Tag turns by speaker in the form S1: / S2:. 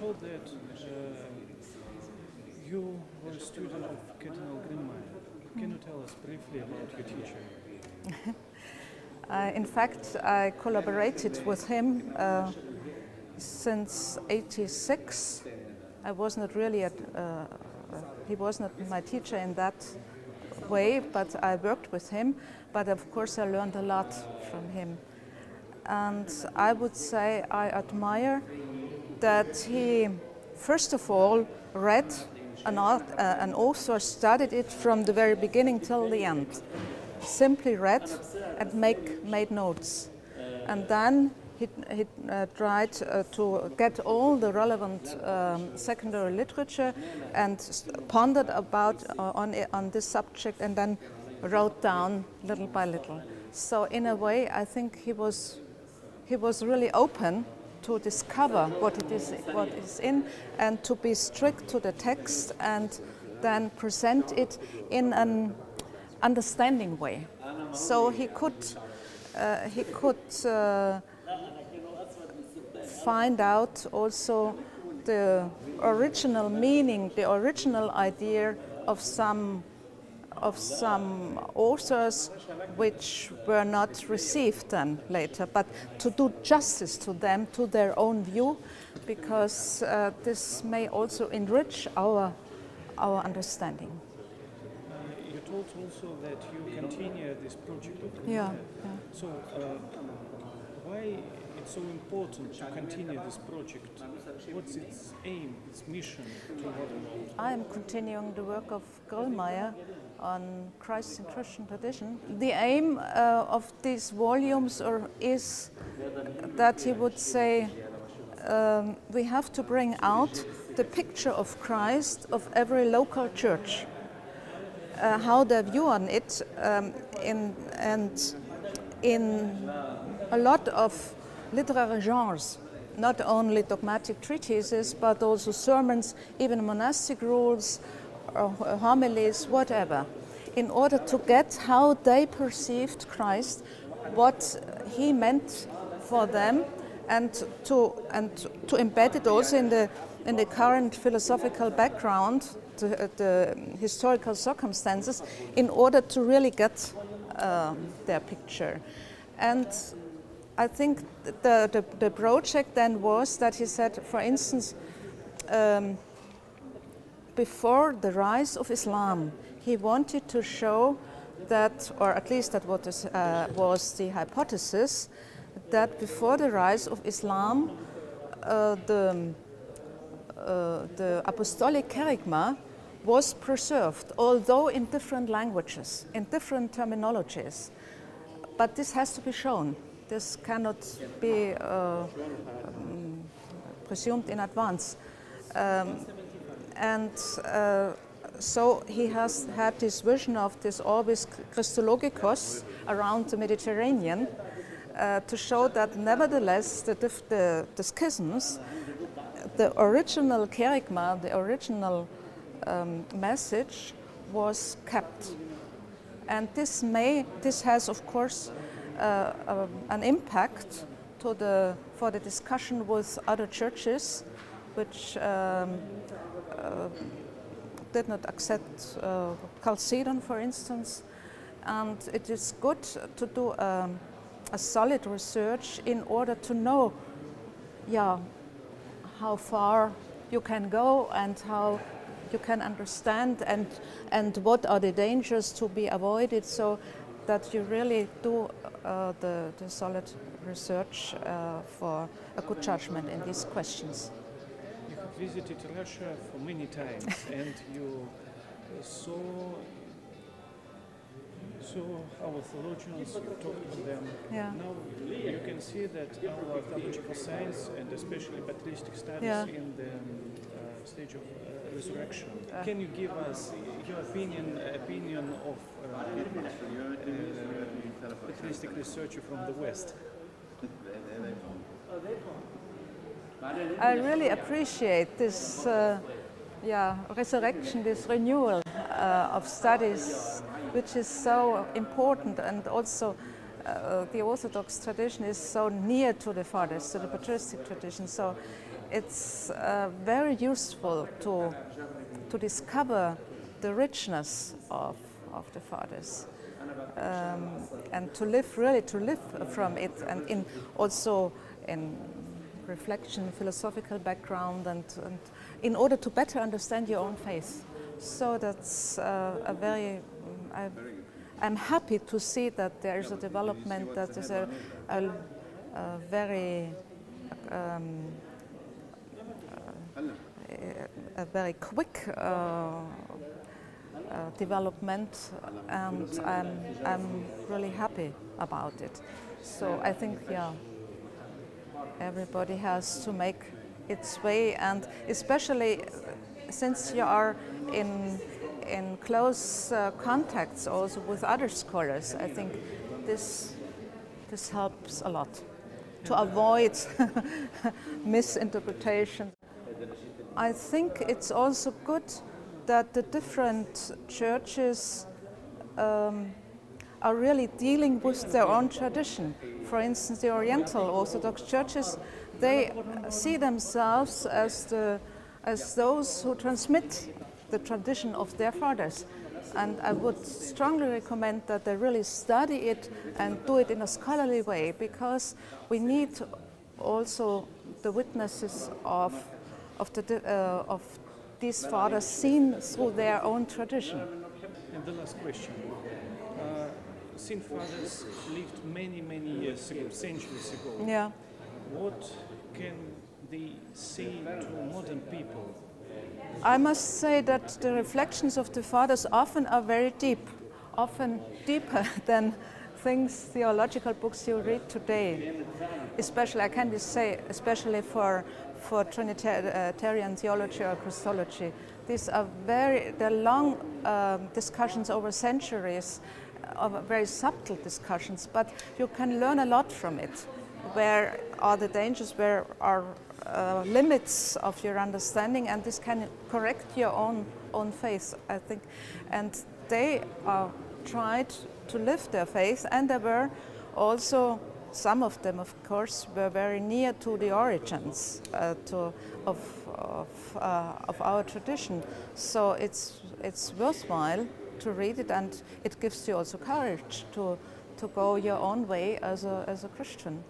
S1: told that uh, you were a student of Cardinal Grillmeier. Can you tell us briefly about your teacher?
S2: Uh, in fact, I collaborated with him uh, since 86. I was not really, uh, uh, he was not my teacher in that way, but I worked with him. But of course, I learned a lot from him. And I would say I admire that he, first of all, read an, art, uh, an author, studied it from the very beginning till the end simply read and make, made notes. And then he, he uh, tried uh, to get all the relevant um, secondary literature and pondered about uh, on, on this subject and then wrote down little by little. So in a way, I think he was, he was really open to discover what it is, what is in, and to be strict to the text, and then present it in an understanding way. So he could, uh, he could uh, find out also the original meaning, the original idea of some of some authors which were not received then later, but to do justice to them, to their own view, because uh, this may also enrich our, our understanding You
S1: told also that you continue this project
S2: yeah, yeah.
S1: So uh, why so important to continue this project? What's its aim, its mission?
S2: I am continuing the work of Grillmeier on Christ and Christian tradition. The aim uh, of these volumes or is that he would say um, we have to bring out the picture of Christ of every local church uh, how their view on it um, in, and in a lot of literary genres, not only dogmatic treatises, but also sermons, even monastic rules, or homilies, whatever, in order to get how they perceived Christ, what he meant for them, and to, and to embed it also in the, in the current philosophical background the, the historical circumstances in order to really get um, their picture. And I think the, the, the, project then was that he said, for instance, um, before the rise of Islam, he wanted to show that, or at least that what is, uh, was the hypothesis, that before the rise of Islam, uh, the, uh, the apostolic kerygma was preserved, although in different languages, in different terminologies. But this has to be shown. This cannot be uh, um, presumed in advance. Um, and uh, so he has had this vision of this orbis Christologicus around the Mediterranean uh, to show that nevertheless the, the, the schisms, the original kerygma, the original um, message was kept. And this may, this has of course uh, uh, an impact to the, for the discussion with other churches which um, uh, did not accept uh, Chalcedon, for instance. And it is good to do um, a solid research in order to know, yeah, how far you can go and how you can understand and, and what are the dangers to be avoided so that you really do uh, the, the solid research uh, for a good judgment in these questions.
S1: You have visited Russia for many times and you saw so our theologians, you talked to them.
S2: Yeah.
S1: Now you can see that our theological science and especially patristic studies
S2: yeah.
S1: in the uh, stage of uh, resurrection. Uh. Can you give us your opinion opinion of uh, uh, patristic researcher from the West?
S2: I really appreciate this, uh, yeah, resurrection, this renewal uh, of studies, which is so important, and also uh, the Orthodox tradition is so near to the fathers, to the patristic tradition. So it's uh, very useful to, to discover the richness of, of the fathers um, and to live really to live from it and in also in reflection philosophical background and, and in order to better understand your own faith. So that's uh, a very I, I'm happy to see that there is a development that is a, a, a very um, a, a very quick uh, uh, development and I'm, I'm really happy about it. So I think, yeah, everybody has to make its way and especially since you are in, in close uh, contacts also with other scholars, I think this, this helps a lot to avoid misinterpretation. I think it's also good that the different churches um, are really dealing with their own tradition. For instance, the Oriental Orthodox churches, they see themselves as, the, as those who transmit the tradition of their fathers. And I would strongly recommend that they really study it and do it in a scholarly way because we need also the witnesses of, of, the, uh, of these fathers seen through their own tradition.
S1: And the last question. Uh, Sin fathers lived many, many years ago, centuries ago.
S2: Yeah.
S1: What can they say to modern people?
S2: I must say that the reflections of the fathers often are very deep, often deeper than things, theological books you read today. Especially, I can just say, especially for for Trinitarian theology or Christology. These are very, they're long um, discussions over centuries, uh, of very subtle discussions, but you can learn a lot from it. Where are the dangers, where are uh, limits of your understanding, and this can correct your own, own faith, I think. And they uh, tried to live their faith, and they were also some of them, of course, were very near to the origins uh, to, of, of, uh, of, our tradition. So it's, it's worthwhile to read it and it gives you also courage to, to go your own way as a, as a Christian.